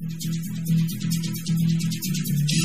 Thank you.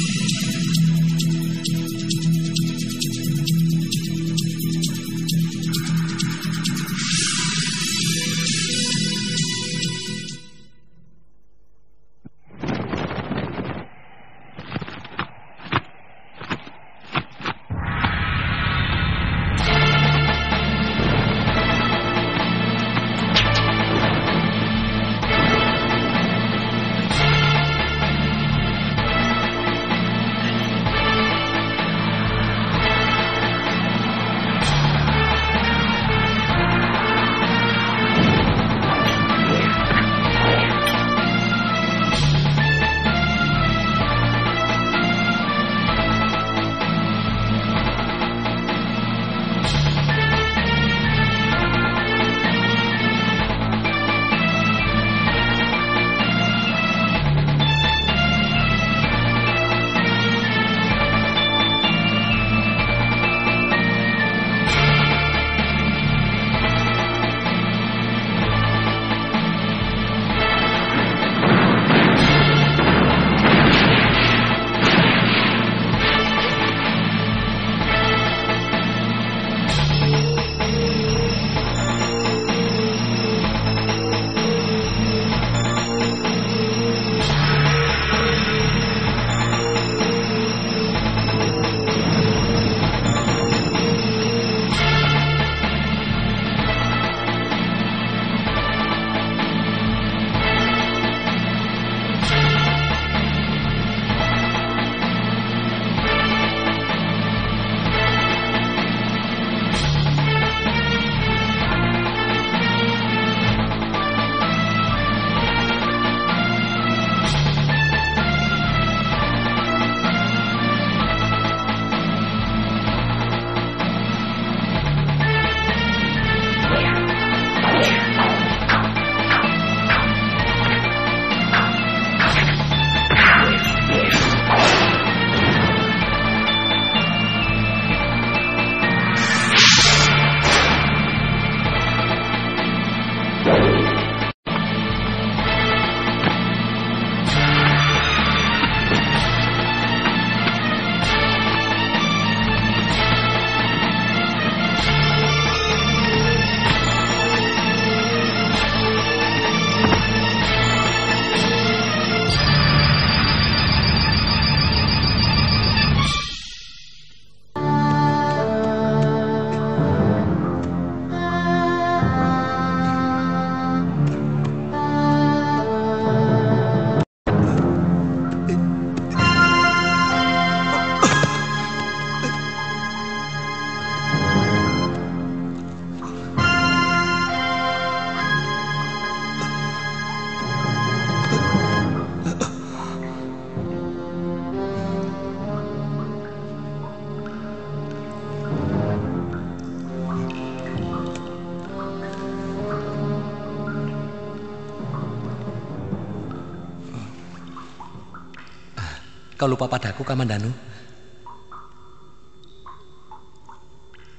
Kau lupa padaku, Kamandanu?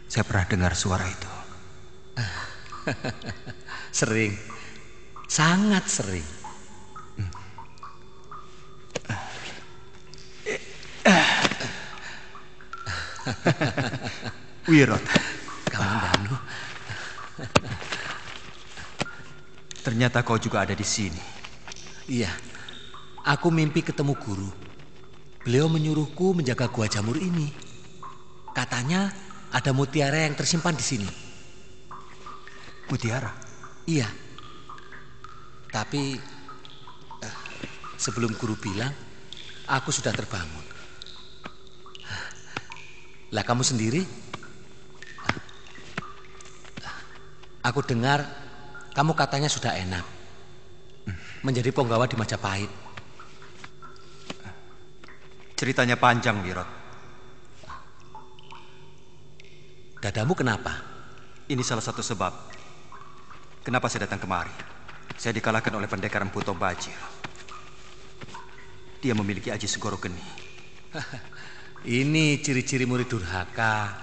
Saya pernah dengar suara itu. sering. Sangat sering. Wirot. Kamandanu. Ternyata kau juga ada di sini. Iya. Aku mimpi ketemu guru. Beliau menyuruhku menjaga gua jamur ini. Katanya ada mutiara yang tersimpan di sini. Mutiara? Iya. Tapi eh, sebelum guru bilang, aku sudah terbangun. Lah kamu sendiri? Aku dengar kamu katanya sudah enak. Menjadi penggawa di Majapahit. Ceritanya panjang, Wirot. Dadamu kenapa? Ini salah satu sebab kenapa saya datang kemari. Saya dikalahkan oleh pendekar Emputo Bajir. Dia memiliki aji segoro geni. Ini ciri-ciri murid durhaka.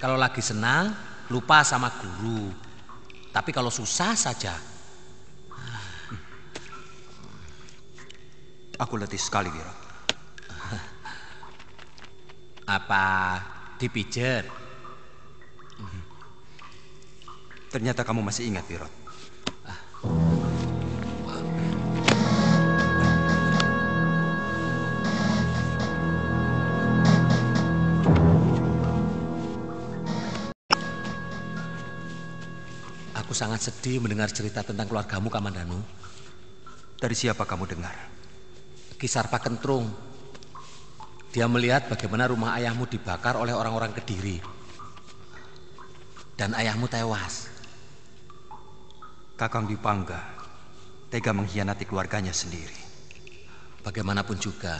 Kalau lagi senang, lupa sama guru. Tapi kalau susah saja. Aku letih sekali, Wirot. Apa dipijet? Ternyata kamu masih ingat, Wirot. Aku sangat sedih mendengar cerita tentang keluargamu, Kamandanu. Dari siapa kamu dengar? Kisar Pak Kentrung. Dia melihat bagaimana rumah ayahmu dibakar oleh orang-orang Kediri. Dan ayahmu tewas. Kakang Dipangga tega mengkhianati keluarganya sendiri. Bagaimanapun juga,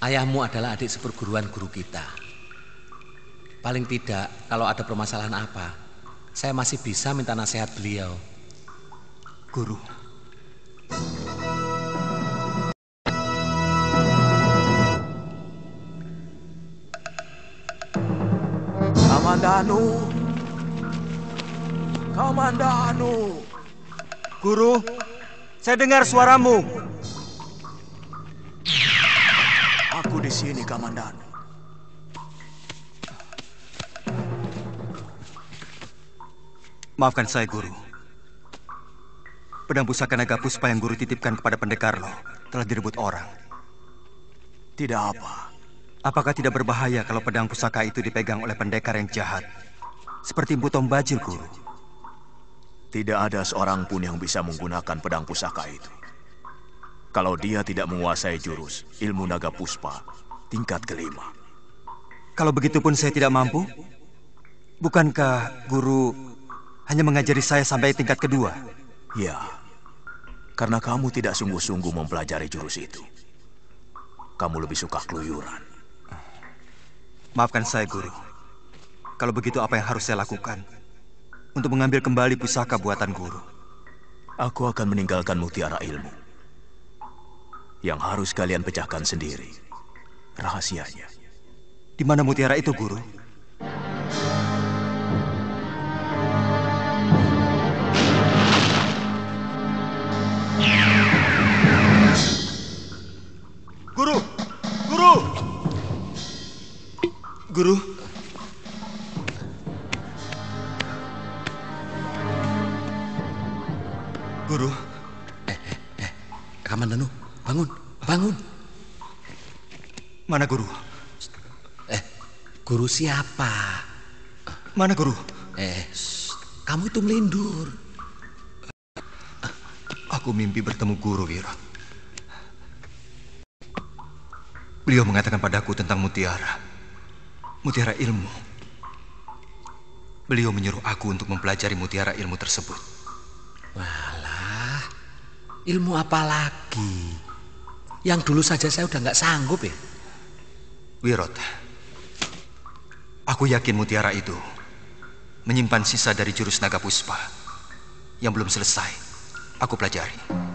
ayahmu adalah adik seperguruan guru kita. Paling tidak, kalau ada permasalahan apa, saya masih bisa minta nasihat beliau. Guru, Kamandanu. Kamandanu. Guru, saya dengar suaramu. Aku di sini, Kamandanu. Maafkan saya, Guru. Pedang pusaka naga puspa yang Guru titipkan kepada pendekar lo telah direbut orang. Tidak apa. Apakah tidak berbahaya kalau pedang pusaka itu dipegang oleh pendekar yang jahat? Seperti Butom Bajil, Guru. Tidak ada seorang pun yang bisa menggunakan pedang pusaka itu. Kalau dia tidak menguasai jurus ilmu naga puspa tingkat kelima. Kalau begitu pun saya tidak mampu? Bukankah Guru hanya mengajari saya sampai tingkat kedua? Ya, karena kamu tidak sungguh-sungguh mempelajari jurus itu. Kamu lebih suka keluyuran. Maafkan saya, Guru. Kalau begitu apa yang harus saya lakukan? Untuk mengambil kembali pusaka buatan Guru. Aku akan meninggalkan mutiara ilmu. Yang harus kalian pecahkan sendiri. Rahasianya. Di mana mutiara itu, Guru? Guru! Guru! Guru, Kamandanu, bangun, bangun. mana guru? Eh, guru siapa? Mana guru? Eh, shh, kamu itu melindur. Aku mimpi bertemu guru, Wira. Beliau mengatakan padaku tentang mutiara. Mutiara ilmu. Beliau menyuruh aku untuk mempelajari mutiara ilmu tersebut. Walah, ilmu apa lagi? Yang dulu saja saya udah nggak sanggup ya. Wirot, aku yakin mutiara itu menyimpan sisa dari jurus naga puspa yang belum selesai. Aku pelajari.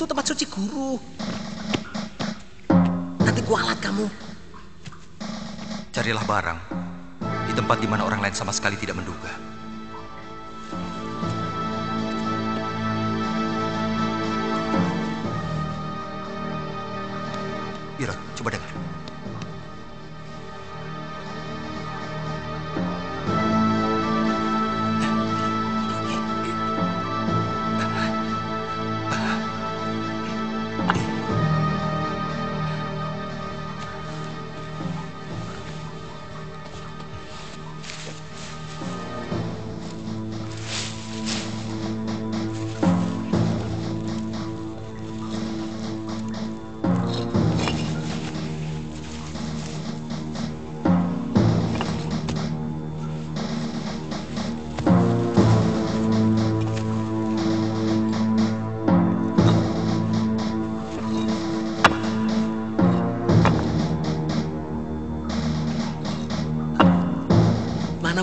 Itu tempat suci guru. Nanti kualat kamu. Carilah barang di tempat di mana orang lain sama sekali tidak menduga. Wirot, coba dengar.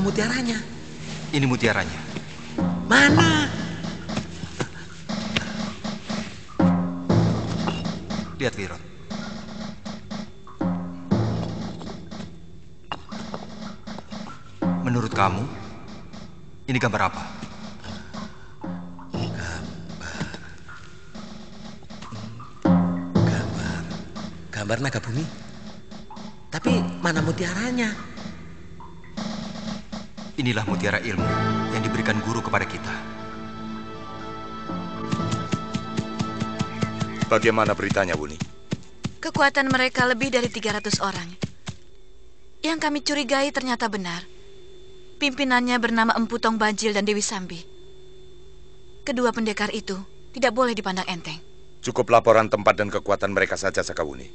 Mutiaranya? Ini mutiaranya. Mana? Lihat Wirot. Menurut kamu, ini gambar apa? Gambar. Gambar naga bumi. Tapi mana mutiaranya? Inilah mutiara ilmu yang diberikan guru kepada kita. Bagaimana beritanya, Wuni? Kekuatan mereka lebih dari 300 orang. Yang kami curigai ternyata benar. Pimpinannya bernama Empu Tong Bajil dan Dewi Sambi. Kedua pendekar itu tidak boleh dipandang enteng. Cukup laporan tempat dan kekuatan mereka saja, Sakawuni.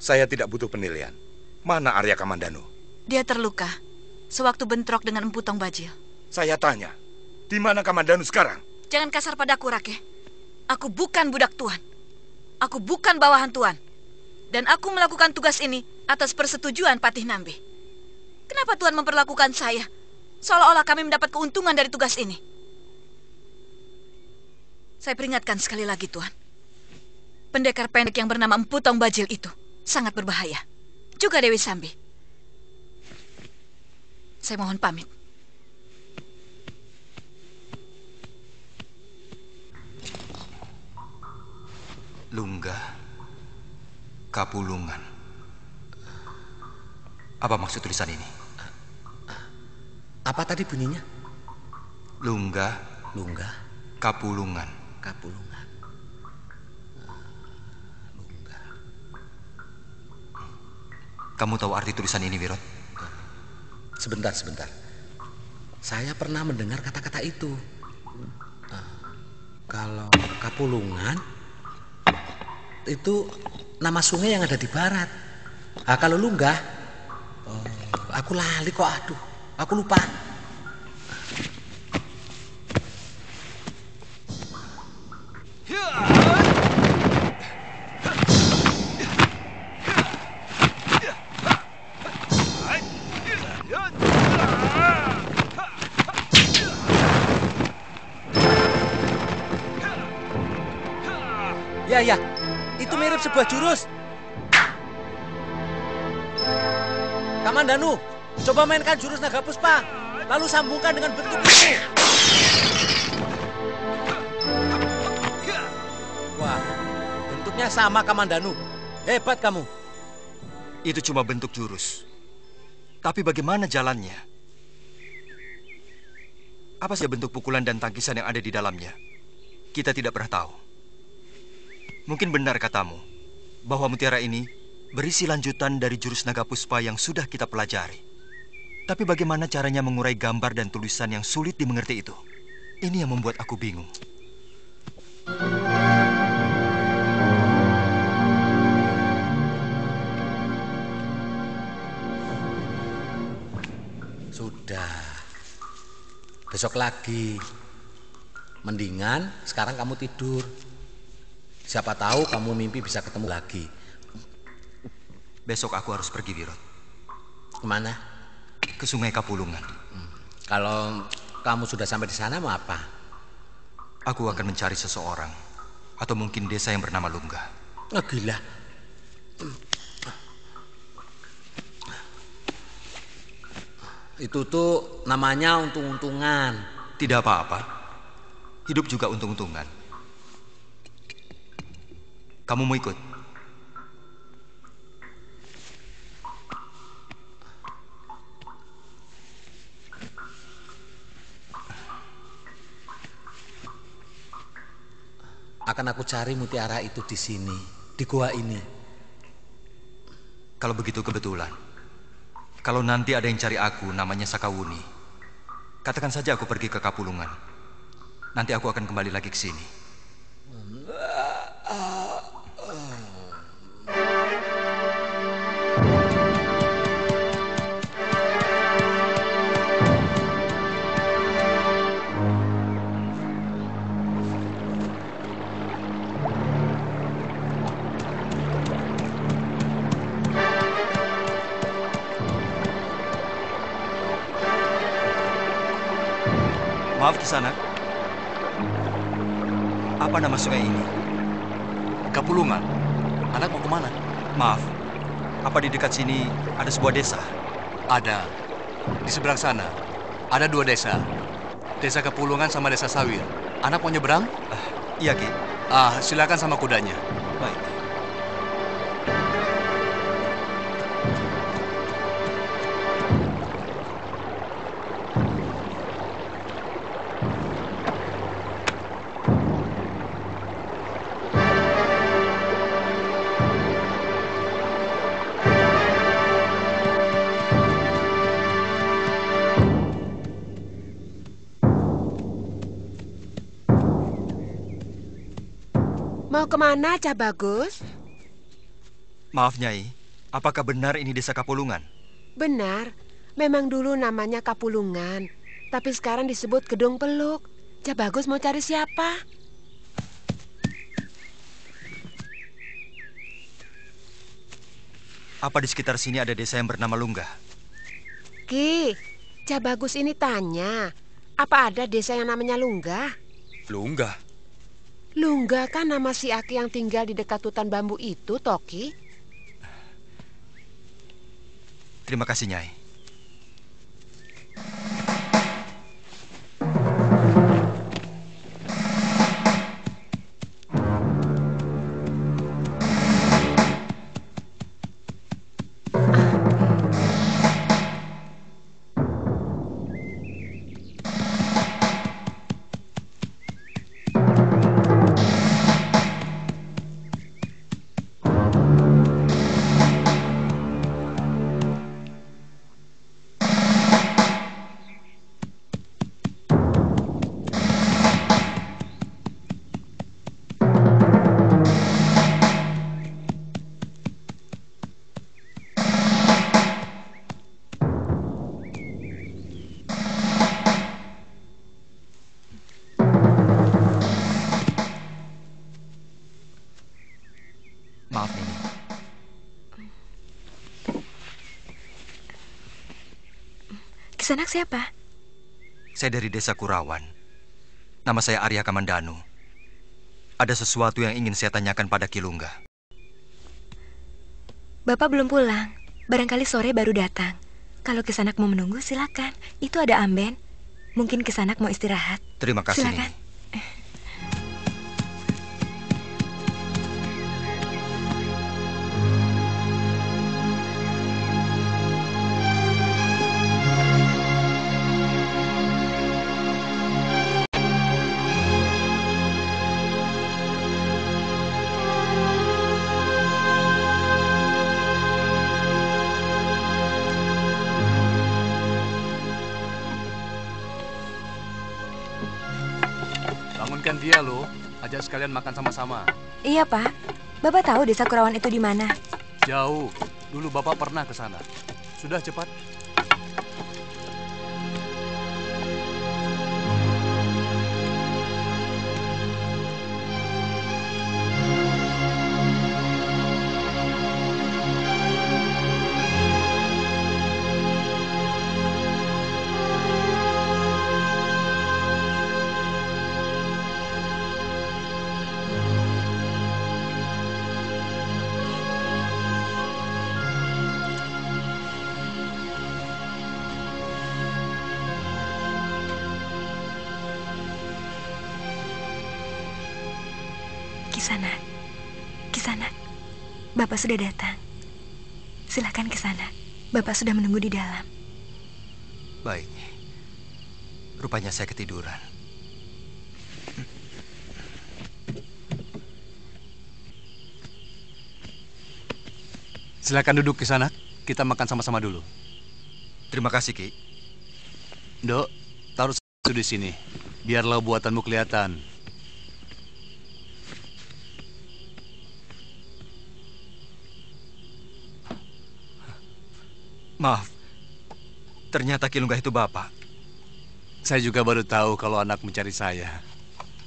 Saya tidak butuh penilaian. Mana Arya Kamandanu? Dia terluka sewaktu bentrok dengan Empu Tong Bajil. Saya tanya, di mana Kamandanu sekarang? Jangan kasar padaku, Rake. Aku bukan budak Tuan. Aku bukan bawahan Tuan. Dan aku melakukan tugas ini atas persetujuan Patih Nambe. Kenapa Tuan memperlakukan saya seolah-olah kami mendapat keuntungan dari tugas ini? Saya peringatkan sekali lagi, Tuan. Pendekar pendek yang bernama Empu Tong Bajil itu sangat berbahaya. Juga Dewi Sambi. Saya mohon pamit. Lunggah Kapulungan. Apa maksud tulisan ini? Apa tadi bunyinya? Lunggah Lunggah, Kapulungan. kapulungan. Kamu tahu arti tulisan ini, Wirot? Sebentar, sebentar. Saya pernah mendengar kata-kata itu. Ah, kalau Kapulungan itu nama sungai yang ada di barat. Ah, kalau Lunggah, oh, aku lali kok. Aduh, aku lupa. Coba mainkan jurus naga puspa. Lalu sambungkan dengan bentuk itu. Wah, bentuknya sama Kamandanu. Hebat kamu. Itu cuma bentuk jurus. Tapi bagaimana jalannya? Apa saja bentuk pukulan dan tangkisan yang ada di dalamnya? Kita tidak pernah tahu. Mungkin benar katamu bahwa mutiara ini berisi lanjutan dari jurus naga puspa yang sudah kita pelajari. Tapi bagaimana caranya mengurai gambar dan tulisan yang sulit dimengerti itu? Ini yang membuat aku bingung. Sudah. Besok lagi. Mendingan sekarang kamu tidur. Siapa tahu kamu mimpi bisa ketemu lagi. Besok aku harus pergi, Wirot. Ke mana? Ke Sungai Kapulungan. Kalau kamu sudah sampai di sana mau apa? Aku akan mencari seseorang. Atau mungkin desa yang bernama Lunggah. Oh, gila. Itu tuh namanya untung-untungan. Tidak apa-apa. Hidup juga untung-untungan. Kamu mau ikut? Akan aku cari mutiara itu di sini, di gua ini. Kalau begitu kebetulan. Kalau nanti ada yang cari aku namanya Sakawuni. Katakan saja aku pergi ke Kapulungan. Nanti aku akan kembali lagi ke sini. Nama sungai ini? Kapulungan. Anak mau ke mana? Maaf. Apa di dekat sini ada sebuah desa? Ada. Di seberang sana Ada dua desa. Desa Kepulungan sama Desa Sawir. Anak mau nyebrang? Iya, Ki. Ah, silakan sama kudanya. Ke mana, Cah Bagus? Maaf, Nyai. Apakah benar ini desa Kapulungan? Benar, memang dulu namanya Kapulungan, tapi sekarang disebut Gedung Peluk. Cah Bagus mau cari siapa? Apa di sekitar sini ada desa yang bernama Lunggah? Ki, Cah Bagus ini tanya, apa ada desa yang namanya Lunggah? Lunggah. Lunggah kan nama si Aki yang tinggal di dekat hutan bambu itu, Toki. Terima kasih, Nyai. Kisanak siapa? Saya dari desa Kurawan. Nama saya Arya Kamandanu. Ada sesuatu yang ingin saya tanyakan pada Kilungga. Bapak belum pulang. Barangkali sore baru datang. Kalau Kisanak mau menunggu, silakan. Itu ada amben. Mungkin Kisanak mau istirahat. Terima kasih, Silakan. Nini. Dia loh. Ajak sekalian makan sama-sama. Iya, Pak. Bapak tahu desa Kurawan itu di mana? Jauh. Dulu Bapak pernah ke sana. Sudah cepat. Bapak sudah datang. Silakan Kisanak. Bapak sudah menunggu di dalam. Baik. Rupanya saya ketiduran. Silakan duduk Kisanak. Kita makan sama-sama dulu. Terima kasih, Ki. Dok, taruh satu di sini. Biarlah buatanmu kelihatan. Maaf. Ternyata Kilunggah itu Bapak. Saya juga baru tahu kalau anak mencari saya.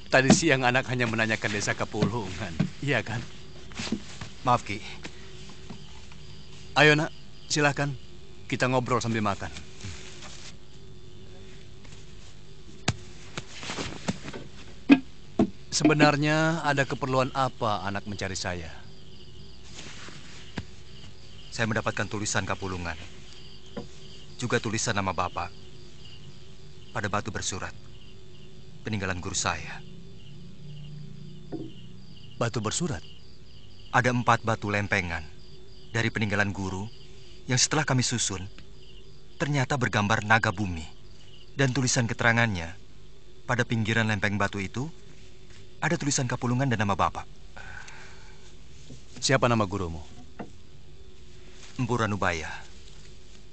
Tadi siang anak hanya menanyakan desa Kepulungan. Iya kan? Maaf, Ki. Ayo nak, silakan. Kita ngobrol sambil makan. Sebenarnya ada keperluan apa anak mencari saya? Saya mendapatkan tulisan Kapulungan. Juga tulisan nama Bapak. pada batu bersurat. Peninggalan guru saya. Batu bersurat? Ada empat batu lempengan dari peninggalan guru yang setelah kami susun, ternyata bergambar naga bumi. Dan tulisan keterangannya, pada pinggiran lempeng batu itu, ada tulisan kapulungan dan nama bapak. Siapa nama gurumu? Empu Ranubaya,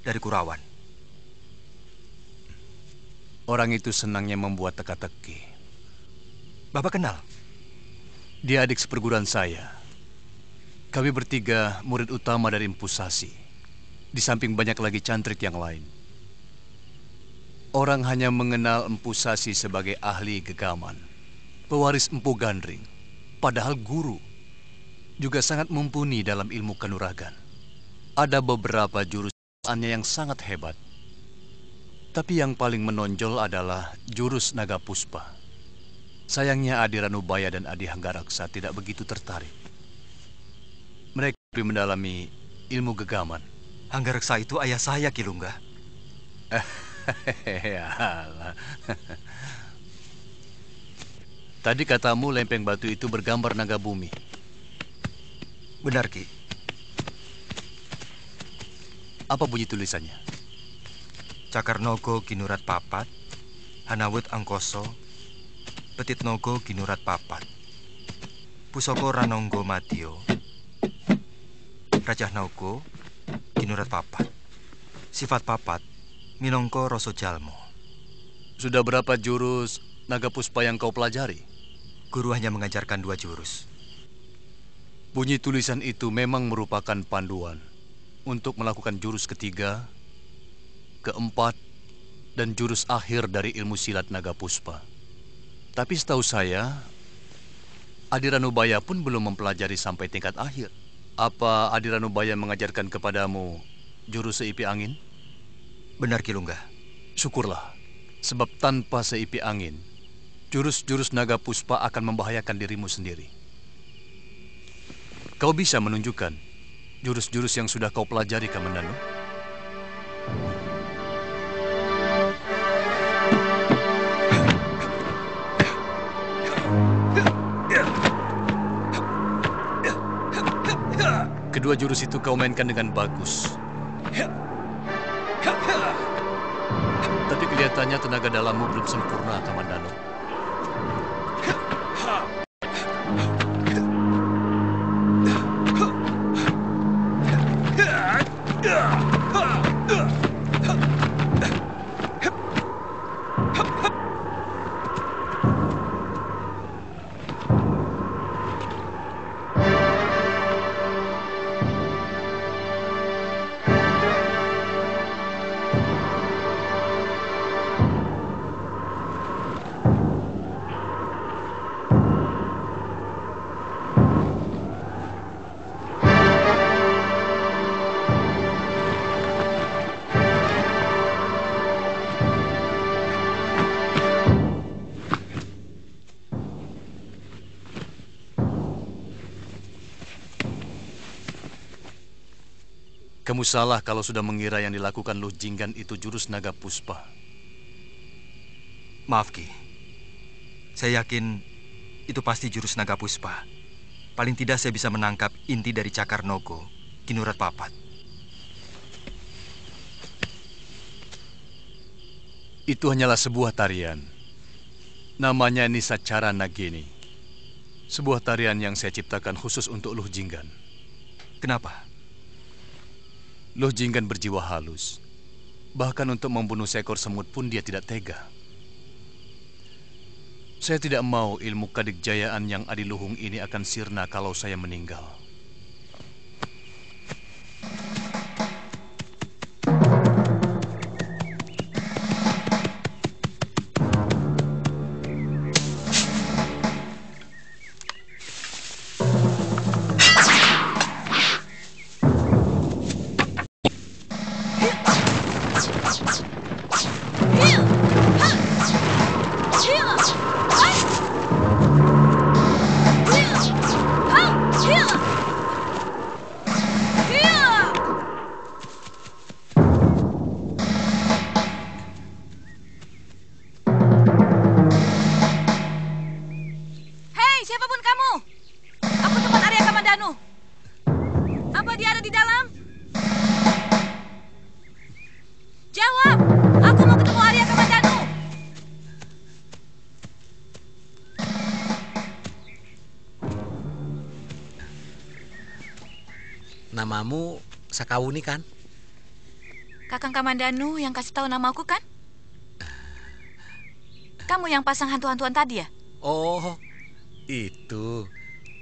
dari Kurawan. Orang itu senangnya membuat teka-teki. Bapak kenal? Dia adik seperguruan saya. Kami bertiga murid utama dari Impusasi. Di samping banyak lagi cantrik yang lain. Orang hanya mengenal Empu Sasi sebagai ahli gegaman, pewaris Empu Gandring, padahal guru juga sangat mumpuni dalam ilmu kanuragan. Ada beberapa jurusannya yang sangat hebat, tapi yang paling menonjol adalah jurus naga puspa. Sayangnya Adi Ranubaya dan Adi Hanggaraksa tidak begitu tertarik. Mereka lebih mendalami ilmu gegaman. Hanggaraksa itu ayah saya, Kilungga. Tadi katamu lempeng batu itu bergambar naga bumi. Benar, Ki. Apa bunyi tulisannya? Cakar Nogo Ginurat Papat, Hanawut Angkoso, Petit Nogo Ginurat Papat, Pusoko Ranonggo Matio, Rajah Nogo Ginurat Papat, Sifat Papat, Minongko Roso Jalmo. Sudah berapa jurus naga puspa yang kau pelajari? Guru hanya mengajarkan dua jurus. Bunyi tulisan itu memang merupakan panduan untuk melakukan jurus ketiga, keempat, dan jurus akhir dari ilmu silat naga puspa. Tapi setahu saya, Adiranubaya pun belum mempelajari sampai tingkat akhir. Apa Adiranubaya mengajarkan kepadamu jurus seipi angin? Benar, Kilungga. Syukurlah, sebab tanpa seipi angin, jurus-jurus naga puspa akan membahayakan dirimu sendiri. Kau bisa menunjukkan jurus-jurus yang sudah kau pelajari, Kamandanu? Kedua jurus itu kau mainkan dengan bagus. Tapi kelihatannya tenaga dalammu belum sempurna, Kamandano. Kamu salah kalau sudah mengira yang dilakukan Luh Jinggan itu jurus naga puspa. Maaf, Ki. Saya yakin itu pasti jurus naga puspa. Paling tidak saya bisa menangkap inti dari cakar Nogo, Kinurat Papat. Itu hanyalah sebuah tarian. Namanya Nisacara Nagini. Sebuah tarian yang saya ciptakan khusus untuk Luh Jinggan. Kenapa? Luh Jinggan berjiwa halus. Bahkan untuk membunuh seekor semut pun dia tidak tega. Saya tidak mau ilmu kadikjayaan yang adiluhung ini akan sirna kalau saya meninggal. Sakawuni kan? Kakang Kamandanu yang kasih tahu namaku kan? Kamu yang pasang hantu-hantuan tadi ya? Oh, itu.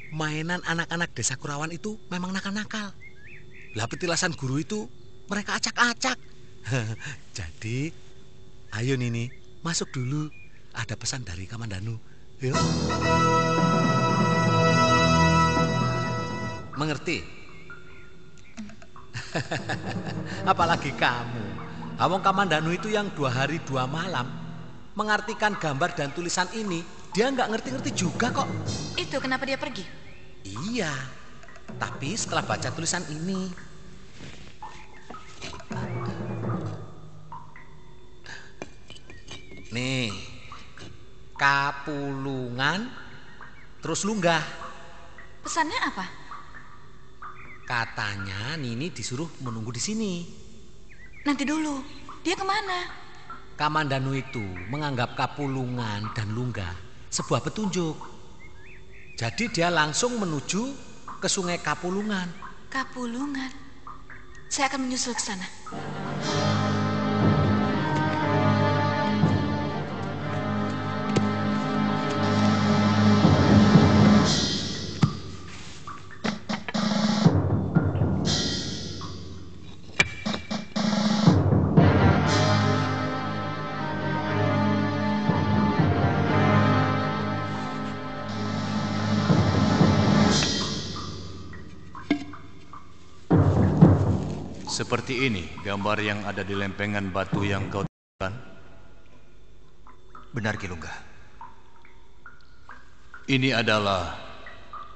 Mainan anak-anak desa Kurawan itu memang nakal-nakal. Lah petilasan guru itu mereka acak-acak. Jadi, ayo Nini, masuk dulu. Ada pesan dari Kamandanu. Yuk. Mengerti? Apalagi kamu. Awong Kamandanu itu yang dua hari dua malam mengartikan gambar dan tulisan ini, dia nggak ngerti-ngerti juga kok. Itu kenapa dia pergi? Iya, tapi setelah baca tulisan ini, nih kapulungan terus lunggah. Pesannya apa? Katanya Nini disuruh menunggu di sini. Nanti dulu, dia ke mana? Kamandanu itu menganggap kapulungan dan lunggah sebuah petunjuk. Jadi dia langsung menuju ke sungai Kapulungan. Kapulungan. Saya akan menyusul ke sana. Seperti ini gambar yang ada di lempengan batu yang kau temukan. Benar Kilungga. Ini adalah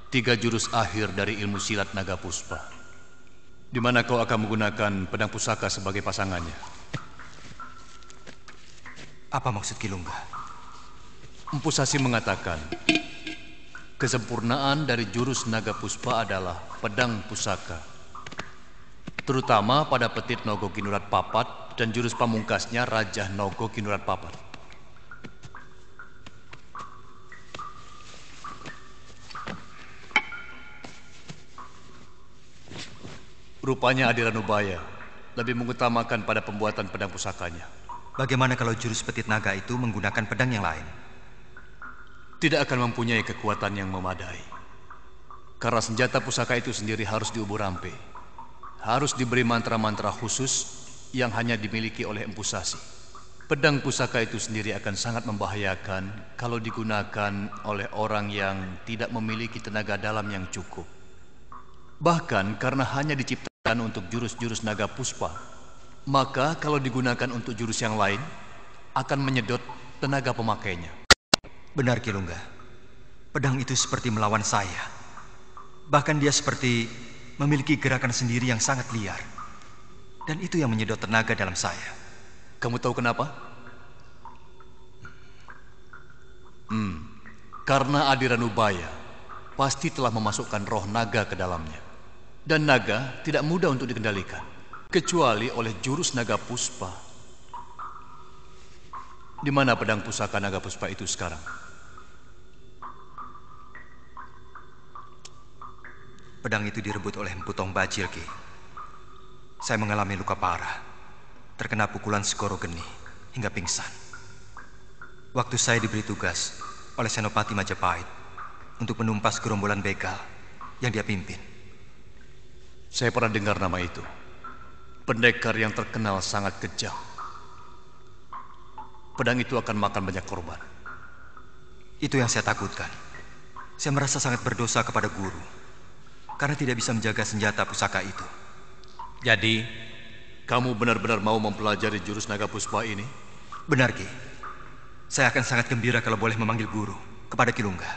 tiga jurus akhir dari ilmu silat naga puspa. Di mana kau akan menggunakan pedang pusaka sebagai pasangannya. Apa maksud Kilungga? Empu Sasi mengatakan, kesempurnaan dari jurus naga puspa adalah pedang pusaka. Terutama pada petit Nogo Kinurat Papat dan jurus pamungkasnya Raja Nogo Kinurat Papat. Rupanya Adiranubaya lebih mengutamakan pada pembuatan pedang pusakanya. Bagaimana kalau jurus petit naga itu menggunakan pedang yang lain? Tidak akan mempunyai kekuatan yang memadai. Karena senjata pusaka itu sendiri harus diubur rampe. Harus diberi mantra-mantra khusus yang hanya dimiliki oleh Empu Sasi. Pedang pusaka itu sendiri akan sangat membahayakan kalau digunakan oleh orang yang tidak memiliki tenaga dalam yang cukup. Bahkan karena hanya diciptakan untuk jurus-jurus naga puspa, maka kalau digunakan untuk jurus yang lain, akan menyedot tenaga pemakainya. Benar Kilungga. Pedang itu seperti melawan saya. Bahkan dia seperti memiliki gerakan sendiri yang sangat liar. Dan itu yang menyedot tenaga dalam saya. Kamu tahu kenapa? Hmm, karena Adiranubaya pasti telah memasukkan roh naga ke dalamnya. Dan naga tidak mudah untuk dikendalikan, kecuali oleh jurus naga puspa. Di mana pedang pusaka naga puspa itu sekarang? Pedang itu direbut oleh Emputong Bajil, Ki. Saya mengalami luka parah, terkena pukulan Segoro Geni hingga pingsan. Waktu saya diberi tugas oleh Senopati Majapahit untuk menumpas gerombolan begal yang dia pimpin. Saya pernah dengar nama itu. Pendekar yang terkenal sangat kejam. Pedang itu akan makan banyak korban. Itu yang saya takutkan. Saya merasa sangat berdosa kepada guru karena tidak bisa menjaga senjata pusaka itu. Jadi, kamu benar-benar mau mempelajari jurus naga puspa ini? Benar, Ki. Saya akan sangat gembira kalau boleh memanggil guru kepada Kilungga.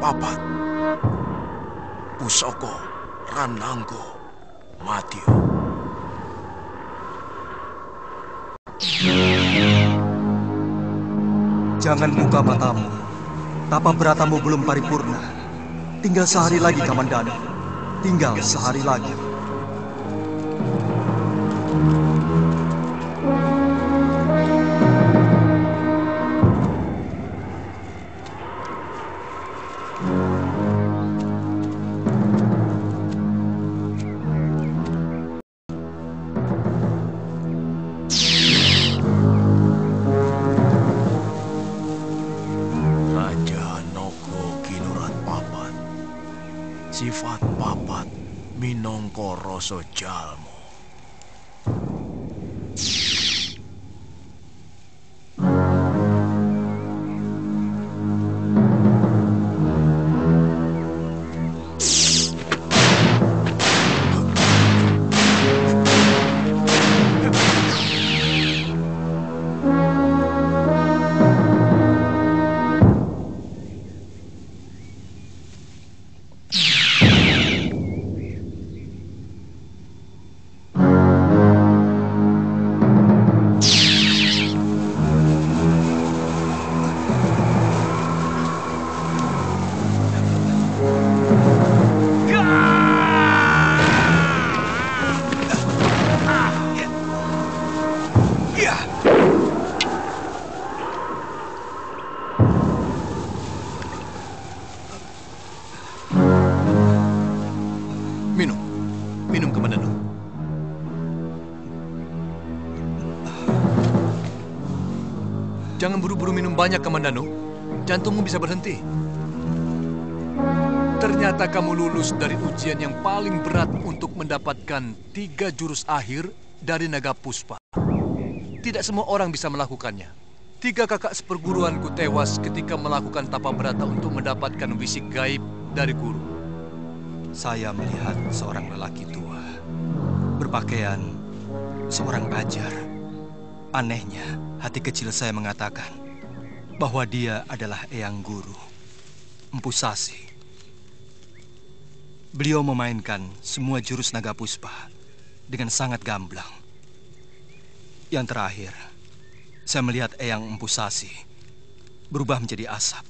Papat. Pusoko Rananggo Matio. Jangan buka matamu. Tapa beratamu belum paripurna. Tinggal sehari lagi, Kamandanu. Tinggal sehari lagi. Banyak Kamandanu. Jantungmu bisa berhenti. Ternyata kamu lulus dari ujian yang paling berat untuk mendapatkan tiga jurus akhir dari naga puspa. Tidak semua orang bisa melakukannya. Tiga kakak seperguruanku tewas ketika melakukan tapa berata untuk mendapatkan wisik gaib dari guru. Saya melihat seorang lelaki tua. Berpakaian seorang ajar. Anehnya, hati kecil saya mengatakan bahwa dia adalah Eyang Guru, Empu Sasi. Beliau memainkan semua jurus naga puspa dengan sangat gamblang. Yang terakhir, saya melihat Eyang Empu Sasi berubah menjadi asap.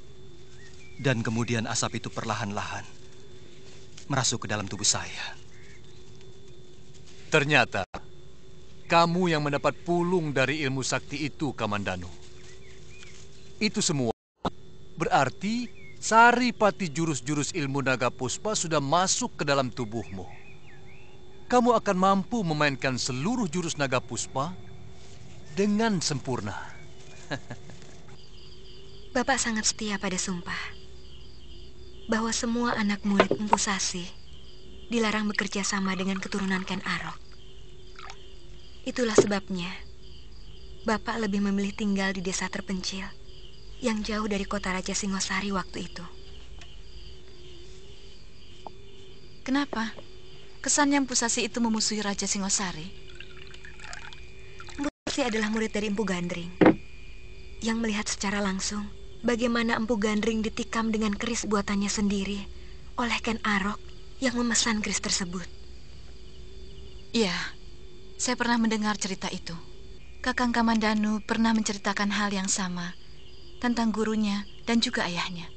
Dan kemudian asap itu perlahan-lahan merasuk ke dalam tubuh saya. Ternyata kamu yang mendapat pulung dari ilmu sakti itu, Kamandanu. Itu semua berarti saripati jurus-jurus ilmu naga puspa sudah masuk ke dalam tubuhmu. Kamu akan mampu memainkan seluruh jurus naga puspa dengan sempurna. Bapak sangat setia pada sumpah bahwa semua anak murid Empu Sasi dilarang bekerja sama dengan keturunan Ken Arok. Itulah sebabnya Bapak lebih memilih tinggal di desa terpencil yang jauh dari kota Raja Singosari waktu itu. Kenapa? Kesannya Empu Sasi itu memusuhi Raja Singosari. Empu Sasi adalah murid dari Empu Gandring yang melihat secara langsung bagaimana Empu Gandring ditikam dengan keris buatannya sendiri oleh Ken Arok yang memesan keris tersebut. Iya, saya pernah mendengar cerita itu. Kakang Kamandanu pernah menceritakan hal yang sama tentang gurunya dan juga ayahnya.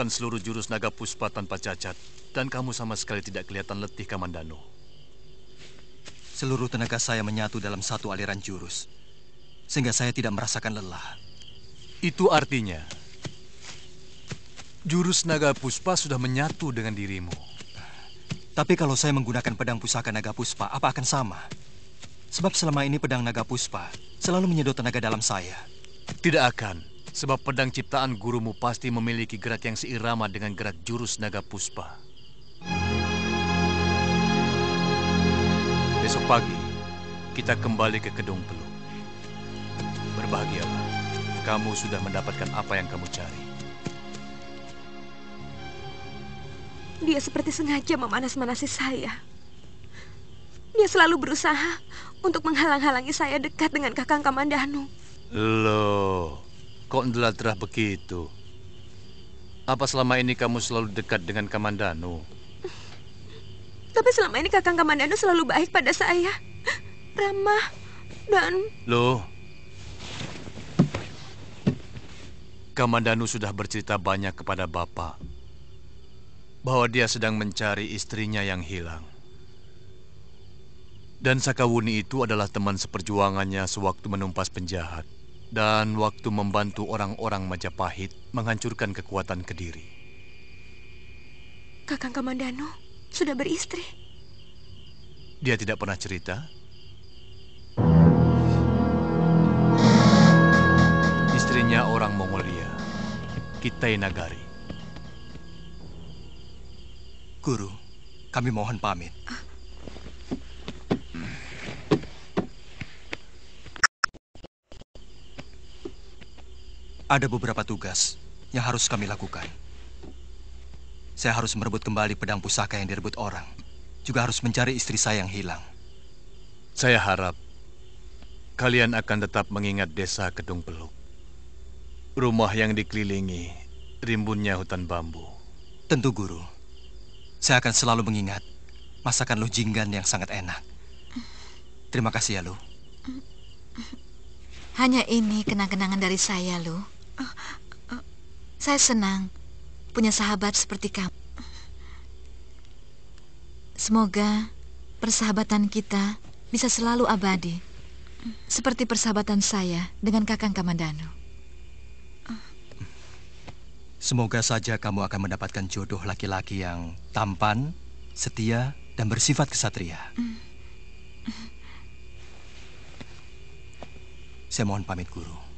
Melakukan seluruh jurus naga puspa tanpa cacat, dan kamu sama sekali tidak kelihatan letih, Kamandano. Seluruh tenaga saya menyatu dalam satu aliran jurus, sehingga saya tidak merasakan lelah. Itu artinya, jurus naga puspa sudah menyatu dengan dirimu. Tapi kalau saya menggunakan pedang pusaka naga puspa, apa akan sama? Sebab selama ini pedang naga puspa selalu menyedot tenaga dalam saya. Tidak akan, sebab pedang ciptaan gurumu pasti memiliki gerak yang seirama dengan gerak jurus naga puspa. Besok pagi, kita kembali ke Kedung Peluk. Berbahagialah, kamu sudah mendapatkan apa yang kamu cari. Dia seperti sengaja memanas-manasi saya. Dia selalu berusaha untuk menghalang-halangi saya dekat dengan Kakang Kamandanu. Loh, kok ndelat begitu? Apa selama ini kamu selalu dekat dengan Kamandanu? Tapi selama ini Kakang Kamandanu selalu baik pada saya. Ramah dan... Loh, Kamandanu sudah bercerita banyak kepada Bapak bahwa dia sedang mencari istrinya yang hilang. Dan Sakawuni itu adalah teman seperjuangannya sewaktu menumpas penjahat dan waktu membantu orang-orang Majapahit menghancurkan kekuatan Kediri. Kakang Kamandanu sudah beristri. Dia tidak pernah cerita? Istrinya orang Mongolia, Kitai Nagari. Guru, kami mohon pamit. Ada beberapa tugas yang harus kami lakukan. Saya harus merebut kembali pedang pusaka yang direbut orang. Juga harus mencari istri saya yang hilang. Saya harap kalian akan tetap mengingat desa Kedung Peluk. Rumah yang dikelilingi rimbunnya hutan bambu. Tentu, Guru. Saya akan selalu mengingat masakan Lu Jinggan yang sangat enak. Terima kasih ya, Lu. Hanya ini kenang-kenangan dari saya, Lu. Saya senang punya sahabat seperti kamu. Semoga persahabatan kita bisa selalu abadi. Seperti persahabatan saya dengan Kakang Kamandano. Semoga saja kamu akan mendapatkan jodoh laki-laki yang tampan, setia, dan bersifat kesatria. Saya mohon pamit, Guru.